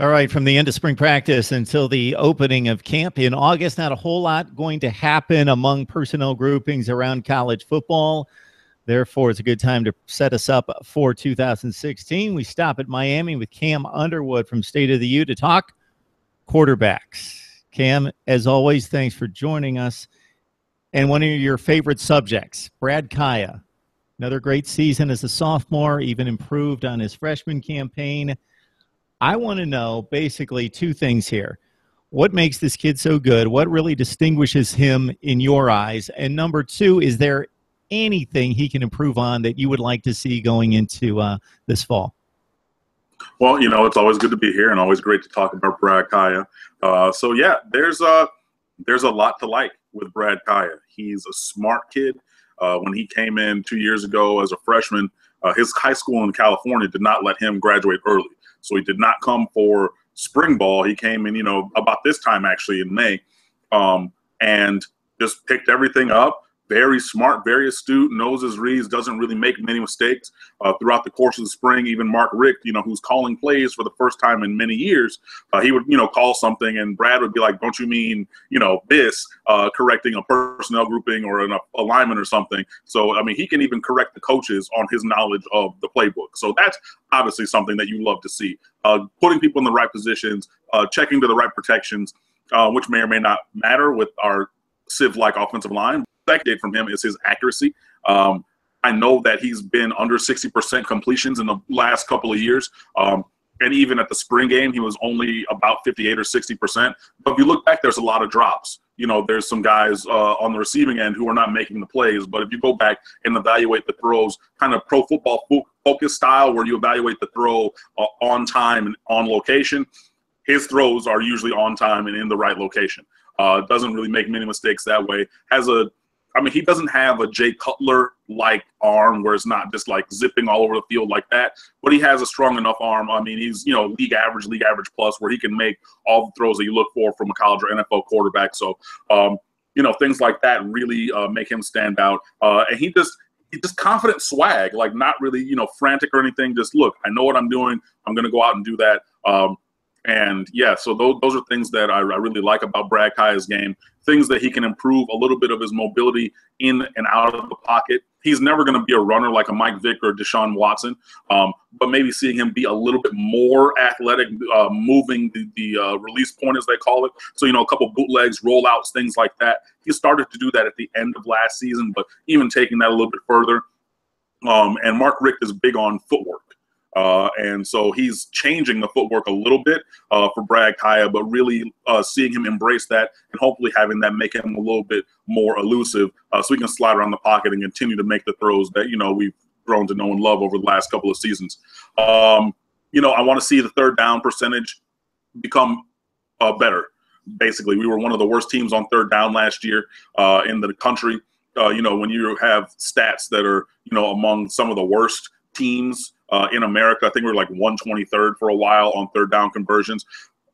All right, from the end of spring practice until the opening of camp in August, not a whole lot going to happen among personnel groupings around college football. Therefore, it's a good time to set us up for 2016. We stop at Miami with Cam Underwood from State of the U to talk quarterbacks. Cam, as always, thanks for joining us. And one of your favorite subjects, Brad Kaaya. Another great season as a sophomore, even improved on his freshman campaign I want to know basically two things here. What makes this kid so good? What really distinguishes him in your eyes? And number two, is there anything he can improve on that you would like to see going into uh, this fall? Well, you know, it's always good to be here and always great to talk about Brad Kaaya. Uh, so yeah, there's a there's a lot to like with Brad Kaaya. He's a smart kid. Uh, when he came in two years ago as a freshman, uh, his high school in California did not let him graduate early. So he did not come for spring ball. He came in, you know, about this time actually in May, um, and just picked everything up very smart, very astute, knows his reads, doesn't really make many mistakes uh, throughout the course of the spring. Even Mark Richt, you know, who's calling plays for the first time in many years, uh, he would, you know, call something and Brad would be like, don't you mean, you know, this, uh, correcting a personnel grouping or an alignment or something. So, I mean, he can even correct the coaches on his knowledge of the playbook. So that's obviously something that you love to see. Uh, putting people in the right positions, uh, checking to the right protections, uh, which may or may not matter with our sieve-like offensive line expected from him is his accuracy. Um, I know that he's been under 60% completions in the last couple of years. Um, and even at the spring game, he was only about 58 or 60%. But if you look back, there's a lot of drops. You know, there's some guys uh, on the receiving end who are not making the plays. But if you go back and evaluate the throws, kind of pro football focus style, where you evaluate the throw uh, on time and on location, his throws are usually on time and in the right location. Uh, doesn't really make many mistakes that way. Has a I mean, he doesn't have a Jay Cutler like arm where it's not just like zipping all over the field like that, but he has a strong enough arm. I mean, he's, you know, league average, league average plus where he can make all the throws that you look for from a college or NFL quarterback. So, um, you know, things like that really uh, make him stand out. Uh, and he just, he just confident swag, like not really, you know, frantic or anything. Just look, I know what I'm doing. I'm going to go out and do that. Um, and yeah, so those, those are things that I, I really like about Brad Kaaya's game. Things that he can improve a little bit of his mobility in and out of the pocket. He's never going to be a runner like a Mike Vick or Deshaun Watson, um, but maybe seeing him be a little bit more athletic, uh, moving the, the uh, release point as they call it. So you know, a couple bootlegs, rollouts, things like that. He started to do that at the end of last season, but even taking that a little bit further. Um, and Mark Richt is big on footwork. Uh, and so he's changing the footwork a little bit uh, for Brad Kaaya, but really uh, seeing him embrace that and hopefully having that make him a little bit more elusive uh, so he can slide around the pocket and continue to make the throws that, you know, we've grown to know and love over the last couple of seasons. Um, you know, I want to see the third down percentage become uh, better. Basically, we were one of the worst teams on third down last year uh, in the country. you know, when you have stats that are, you know, among some of the worst teams uh, in America. I think we were like 123rd for a while on third down conversions.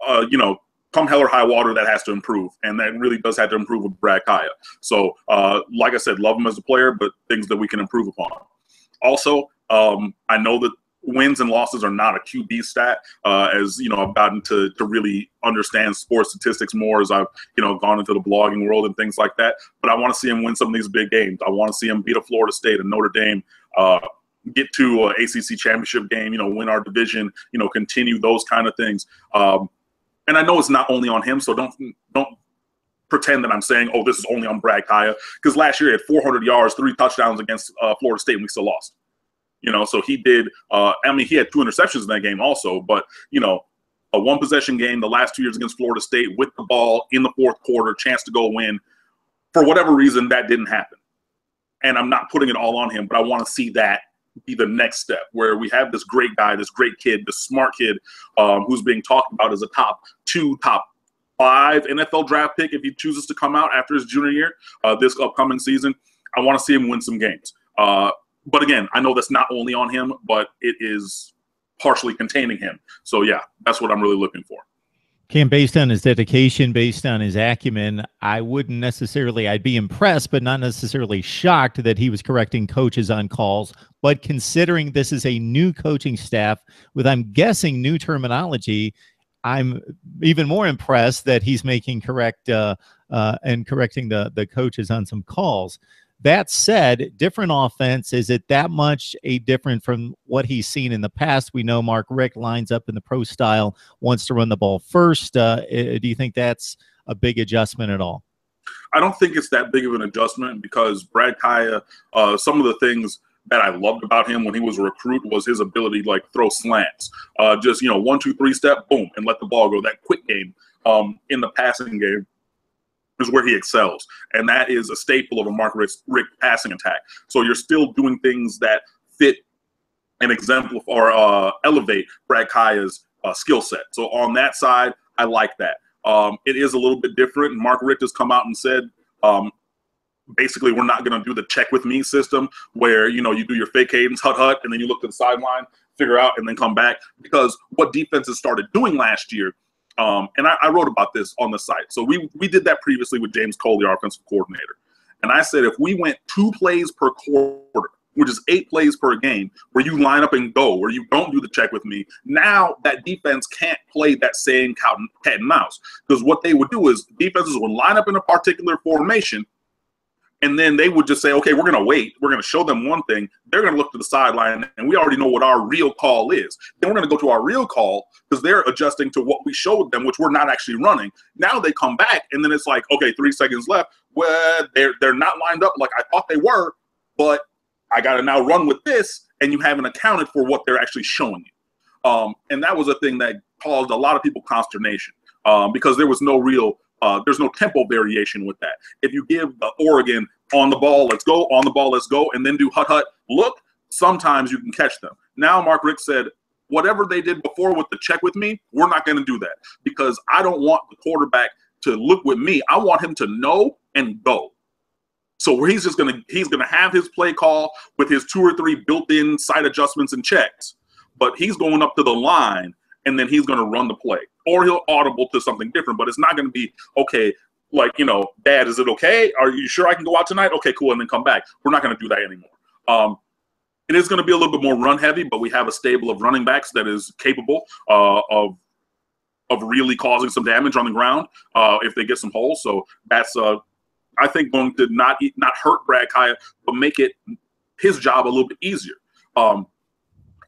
Uh, you know, come hell or high water, that has to improve, and that really does have to improve with Brad Kaaya. So, uh, like I said, love him as a player, but things that we can improve upon. Also, um, I know that wins and losses are not a QB stat. Uh, as you know, I've gotten to to really understand sports statistics more as I've you know gone into the blogging world and things like that. But I want to see him win some of these big games. I want to see him beat a Florida State and Notre Dame. Uh, get to a ACC championship game, you know, win our division, you know, continue those kind of things. Um, and I know it's not only on him, so don't don't pretend that I'm saying, oh, this is only on Brad Kaaya, because last year he had 400 yards, three touchdowns against uh, Florida State, and we still lost. You know, so he did. Uh, I mean, he had two interceptions in that game also, but you know, a one possession game the last two years against Florida State with the ball in the fourth quarter, chance to go win. For whatever reason, that didn't happen. And I'm not putting it all on him, but I want to see that be the next step where we have this great guy, this great kid, this smart kid um, who's being talked about as a top two, top five NFL draft pick if he chooses to come out after his junior year uh, this upcoming season. I want to see him win some games. Uh, but again, I know that's not only on him, but it is partially containing him. So yeah, that's what I'm really looking for. Cam, based on his dedication, based on his acumen, I wouldn't necessarily, I'd be impressed, but not necessarily shocked that he was correcting coaches on calls. But considering this is a new coaching staff with, I'm guessing, new terminology, I'm even more impressed that he's making correct uh, uh, and correcting the the coaches on some calls. That said, different offense is it that much a different from what he's seen in the past? We know Mark Richt lines up in the pro style, wants to run the ball first. Uh, do you think that's a big adjustment at all? I don't think it's that big of an adjustment because Brad Kaaya, uh, some of the things that I loved about him when he was a recruit was his ability to like throw slants, uh, just you know one two three step, boom, and let the ball go. That quick game um, in the passing game is where he excels, and that is a staple of a Mark Richt, Richt passing attack. So you're still doing things that fit and exemplify or uh, elevate Brad Kaaya's uh, skill set. So on that side, I like that. Um, it is a little bit different. Mark Richt has come out and said um, basically we're not going to do the check with me system where you know you do your fake cadence hut hut and then you look to the sideline figure out and then come back because what defenses started doing last year um, and I, I, wrote about this on the site so we we did that previously with james coley our offensive coordinator and i said if we went two plays per quarter which is eight plays per game, where you line up and go, where you don't do the check with me. Now that defense can't play that same cat and mouse because what they would do is defenses would line up in a particular formation, and then they would just say, okay, we're going to wait. We're going to show them one thing. They're going to look to the sideline, and we already know what our real call is. Then we're going to go to our real call because they're adjusting to what we showed them, which we're not actually running. Now they come back, and then it's like, okay, three seconds left. Well, they're they're not lined up like I thought they were, but I got to now run with this, and you haven't accounted for what they're actually showing you. Um, and that was a thing that caused a lot of people consternation um, because there was no real uh, there's no tempo variation with that. If you give the Oregon on the ball, let's go, on the ball, let's go, and then do hut hut, look, sometimes you can catch them. Now, Mark Richt said, whatever they did before with the check with me, we're not going to do that because I don't want the quarterback to look with me. I want him to know and go. So he's just gonna he's gonna have his play call with his two or three built-in side adjustments and checks, but he's going up to the line and then he's gonna run the play or he'll audible to something different. But it's not going to be okay. Like you know, Dad, is it okay? Are you sure I can go out tonight? Okay, cool, and then come back. We're not going to do that anymore. Um, it is going to be a little bit more run heavy, but we have a stable of running backs that is capable uh, of of really causing some damage on the ground uh, if they get some holes. So that's uh, I think going to not not hurt Brad Kaaya, but make it his job a little bit easier. Um,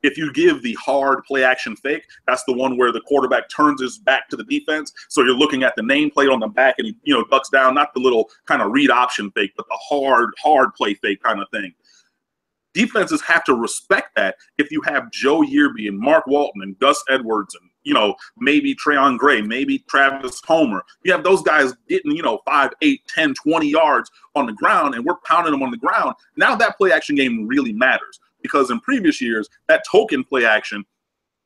if you give the hard play action fake, that's the one where the quarterback turns his back to the defense. So you're looking at the nameplate on the back and he, you know, ducks down, not the little kind of read option fake, but the hard, hard play fake kind of thing. Defenses have to respect that if you have Joe Yearby and Mark Walton and Gus Edwards and you know, maybe Trayone Gray, maybe Travis Homer. You have those guys getting, you know, 5, 8, 10, 20 yards on the ground, and we're pounding them on the ground. Now that play action game really matters because in previous years, that token play action,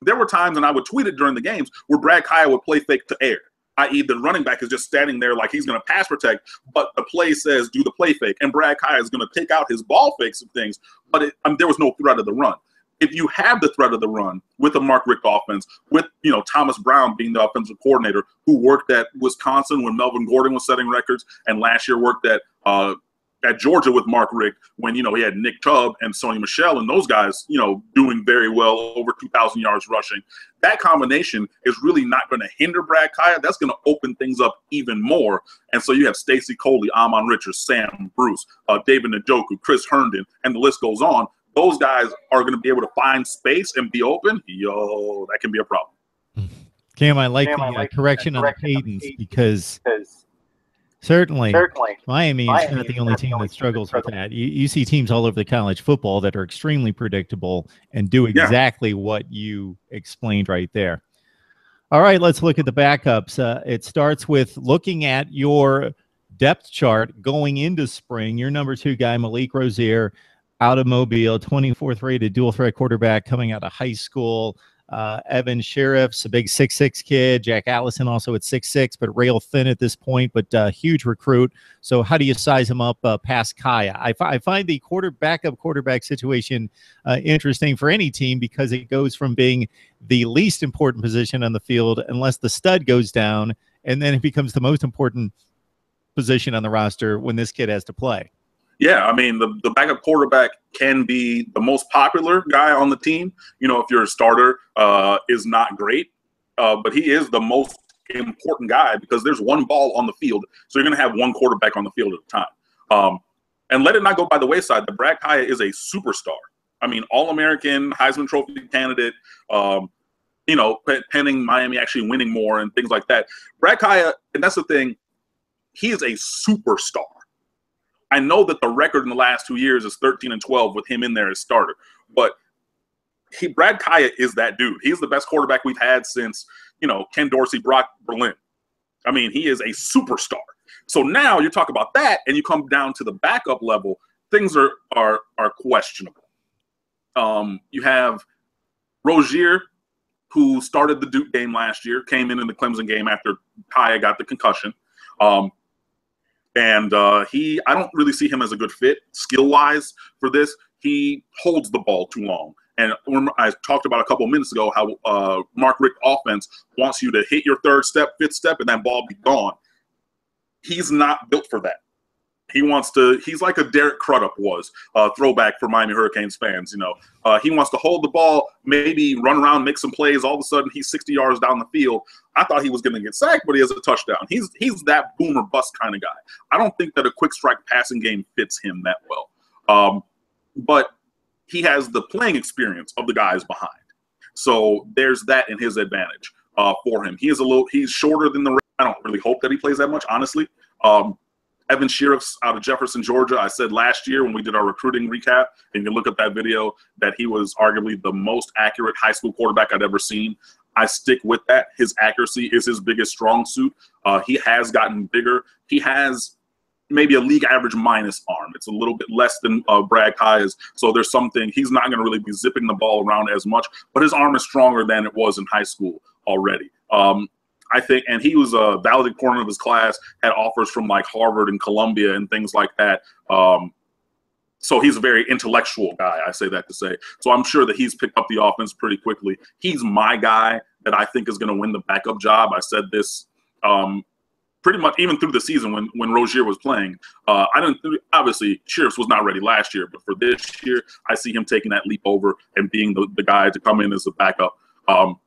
there were times, and I would tweet it during the games, where Brad Kaaya would play fake to air, i.e., the running back is just standing there like he's going to pass protect, but the play says do the play fake, and Brad Kaaya is going to take out his ball fakes and things, but it, um, there was no threat of the run. If you have the threat of the run with a Mark Richt offense, with you know Thomas Brown being the offensive coordinator who worked at Wisconsin when Melvin Gordon was setting records, and last year worked at uh, at Georgia with Mark Richt when you know he had Nick Chubb and Sony Michel and those guys you know doing very well over 2,000 yards rushing. That combination is really not going to hinder Brad Kaaya. That's going to open things up even more. And so you have Stacy Coley, Ahmmon Richards, Sam Bruce, uh, David Njoku, Chris Herndon, and the list goes on. Those guys are going to be able to find space and be open. Yo, that can be a problem. Cam, I like Cam, the I uh, like uh, correction, on the cadence because Certainly. Certainly. Miami, Miami is not the only team that struggles with that. You, you see teams all over the college football that are extremely predictable and do exactly yeah. what you explained right there. All right, let's look at the backups. Uh, it starts with looking at your depth chart going into spring. Your number two guy, Malik Rosier, out of Mobile, 24th rated dual threat quarterback coming out of high school. Uh, Evan Shirreffs a big six six kid. Jack Allison also at six six, but rail thin at this point, but uh, huge recruit. So how do you size him up uh, past f- I find the quarter backup quarterback situation uh, interesting for any team because it goes from being the least important position on the field unless the stud goes down, and then it becomes the most important position on the roster when this kid has to play yeah, I mean, the, the backup quarterback can be the most popular guy on the team. You know, if your starter uh, is not great, uh, but he is the most important guy because there's one ball on the field, so you're going to have one quarterback on the field at a time. Um, and let it not go by the wayside that Brad Kaaya is a superstar. I mean, All American, Heisman Trophy candidate. Um, you know, pending Miami actually winning more and things like that. Brad Kaaya, and that's the thing, he is a superstar. I know that the record in the last two years is 13 and 12 with him in there as starter, but he Brad Kaaya is that dude. He's the best quarterback we've had since you know Ken Dorsey, Brock Berlin. I mean, he is a superstar. So now you talk about that, and you come down to the backup level. Things are are are questionable. Um, you have Rosier, who started the Duke game last year, came in in the Clemson game after Kaaya got the concussion. Um, and uh, he, I don't really see him as a good fit skill wise for this. He holds the ball too long. And I talked about a couple minutes ago how uh, Mark Richt offense wants you to hit your third step, fifth step, and that ball be gone. He's not built for that. He wants to. He's like a Derek Crudup was, uh, throwback for Miami Hurricanes fans. You know, uh, he wants to hold the ball, maybe run around, make some plays. All of a sudden, he's 60 yards down the field. I thought he was going to get sacked, but he has a touchdown. He's he's that boomer bust kind of guy. I don't think that a quick strike passing game fits him that well. Um, but he has the playing experience of the guys behind. So there's that in his advantage uh, for him. He is a little he's shorter than the. I don't really hope that he plays that much, honestly. Um, Evan Shirreffs out of Jefferson, Georgia. I said last year when we did our recruiting recap, and you look at that video, that he was arguably the most accurate high school quarterback I'd ever seen. I stick with that. His accuracy is his biggest strong suit. Uh, he has gotten bigger. He has maybe a league average minus arm. It's a little bit less than uh, Brad Kaaya's. So there's something he's not going to really be zipping the ball around as much, but his arm is stronger than it was in high school already. Um, I think, and he was a valedictorian of his class, had offers from like Harvard and Columbia and things like that. Um, so he's a very intellectual guy. I say that to say. So I'm sure that he's picked up the offense pretty quickly. He's my guy that I think is going to win the backup job. I said this um, pretty much even through the season when when Rosier was playing. Uh, I didn't obviously Shirreffs was not ready last year, but for this year, I see him taking that leap over and being the, the guy to come in as a backup. Um,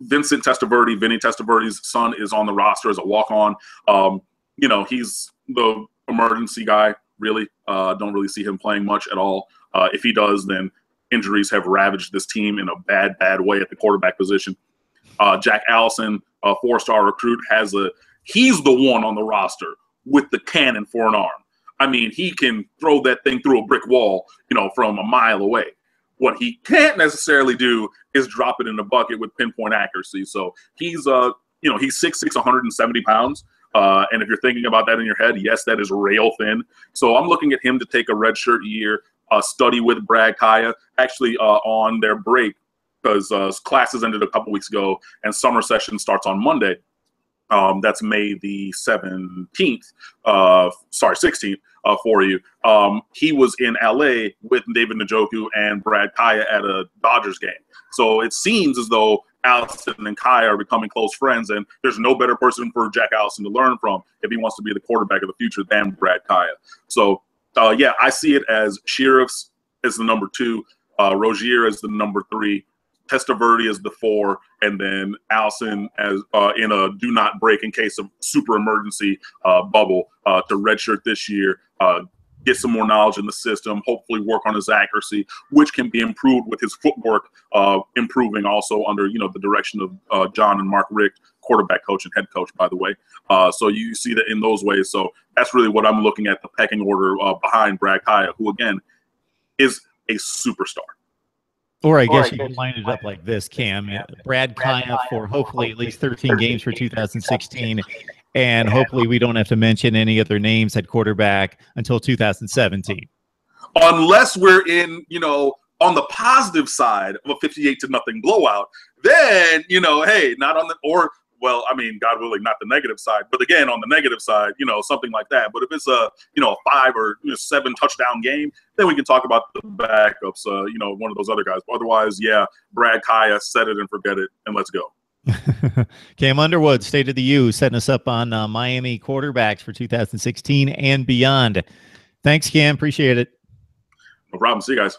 Vincent Testaverde, Vinny Testaverde's son, is on the roster as a walk on. Um, you know, he's the emergency guy, really. Uh, don't really see him playing much at all. Uh, if he does, then injuries have ravaged this team in a bad, bad way at the quarterback position. Uh, Jack Allison, a four star recruit, has a he's the one on the roster with the cannon for an arm. I mean, he can throw that thing through a brick wall, you know, from a mile away. What he can't necessarily do is drop it in the bucket with pinpoint accuracy. So he's uh, you know, he's 6'6", 170 pounds. Uh, and if you're thinking about that in your head, yes, that is rail thin. So I'm looking at him to take a redshirt year, uh, study with Brad Kaaya, actually uh, on their break because uh, classes ended a couple weeks ago and summer session starts on Monday. Um, that's May the 17th, uh, sorry, 16th uh, for you. Um, he was in LA with David Njoku and Brad Kaaya at a Dodgers game. So it seems as though Allison and Kaaya are becoming close friends, and there's no better person for Jack Allison to learn from if he wants to be the quarterback of the future than Brad Kaaya. So, uh, yeah, I see it as Shirreffs as the number two, uh, Rosier as the number three, Testaverde as the four, and then Allison as uh, in a do not break in case of super emergency uh, bubble uh, to redshirt this year. Uh, get some more knowledge in the system, hopefully work on his accuracy, which can be improved with his footwork uh, improving also under you know the direction of uh, Jon and Mark Richt, quarterback coach and head coach, by the way. so you see that in those ways. So that's really what I'm looking at the pecking order behind Brad Kaaya, who again is a superstar. Or I guess or you could line it up like this, Cam. Brad Kaaya for hopefully at least 13 games for 2016. And hopefully we don't have to mention any other names at quarterback until 2017. Unless we're in, you know, on the positive side of a 58 to nothing blowout, then, you know, hey, not on the, or well, I mean, God willing, not the negative side, but again, on the negative side, you know, something like that. But if it's a, you know, a five or you know, seven touchdown game, then we can talk about the backups, uh, you know, one of those other guys. But otherwise, yeah, Brad Kaaya, set it and forget it, and let's go. Cam Underwood, State of the U, setting us up on uh, Miami quarterbacks for 2016 and beyond. Thanks, Cam. Appreciate it. No problem. See you guys.